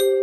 you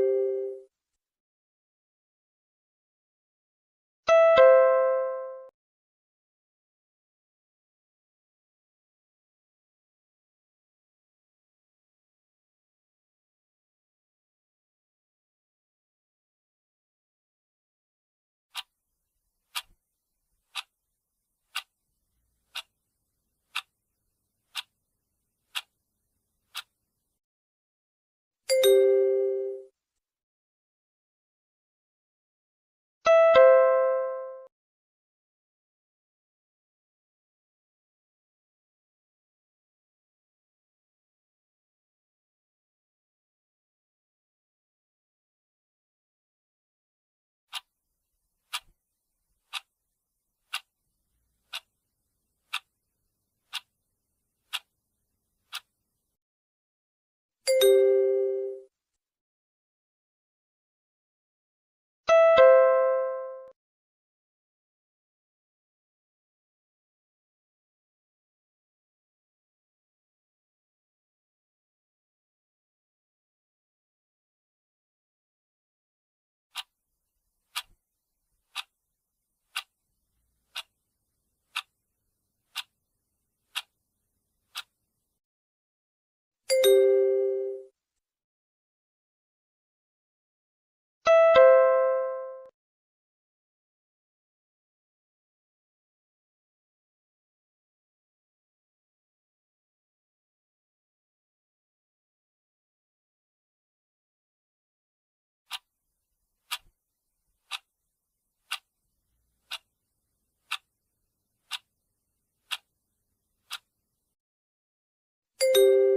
Thank you. うん。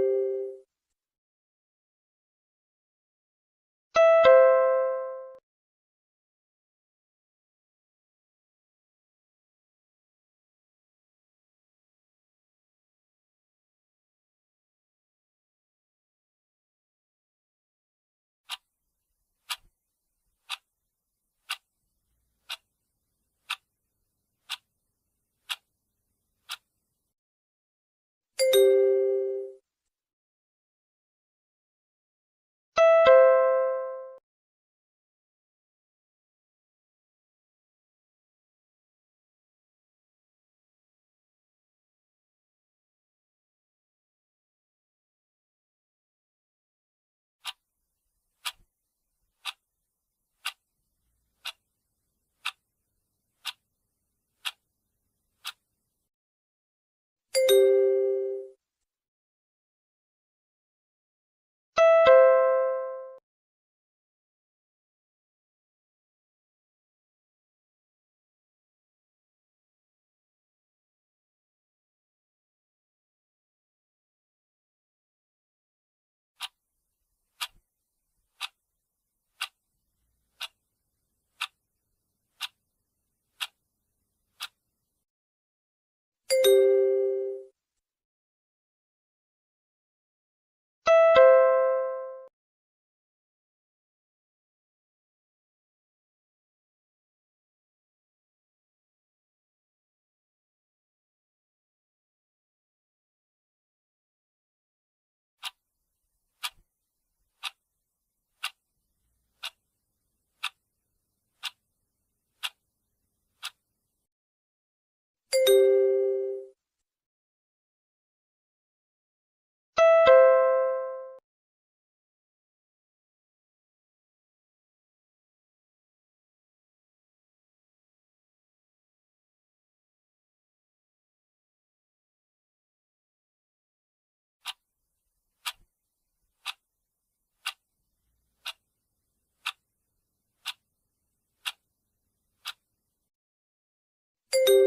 You you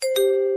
you